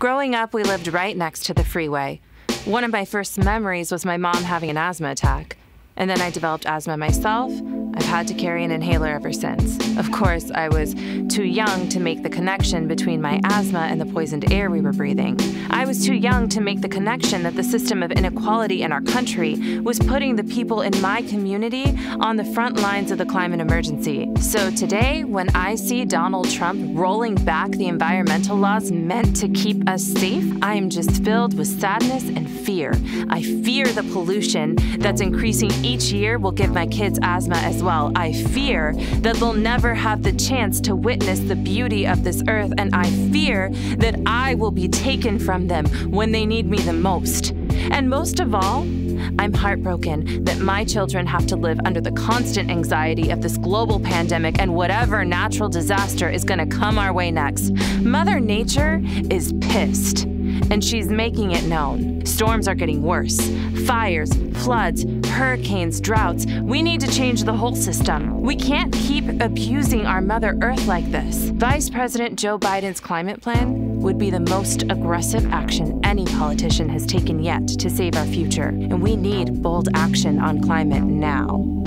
Growing up, we lived right next to the freeway. One of my first memories was my mom having an asthma attack. And then I developed asthma myself. I've had to carry an inhaler ever since. Of course, I was too young to make the connection between my asthma and the poisoned air we were breathing. I was too young to make the connection that the system of inequality in our country was putting the people in my community on the front lines of the climate emergency. So today, when I see Donald Trump rolling back the environmental laws meant to keep us safe, I am just filled with sadness and fear. I fear the pollution that's increasing each year will give my kids asthma as well. I fear that they'll never have the chance to witness the beauty of this earth, and I fear that I will be taken from them when they need me the most. And most of all, I'm heartbroken that my children have to live under the constant anxiety of this global pandemic and whatever natural disaster is going to come our way next. Mother Nature is pissed and she's making it known. Storms are getting worse. Fires, floods, hurricanes, droughts. We need to change the whole system. We can't keep abusing our Mother Earth like this. Vice President Joe Biden's climate plan would be the most aggressive action any politician has taken yet to save our future, and we need bold action on climate now.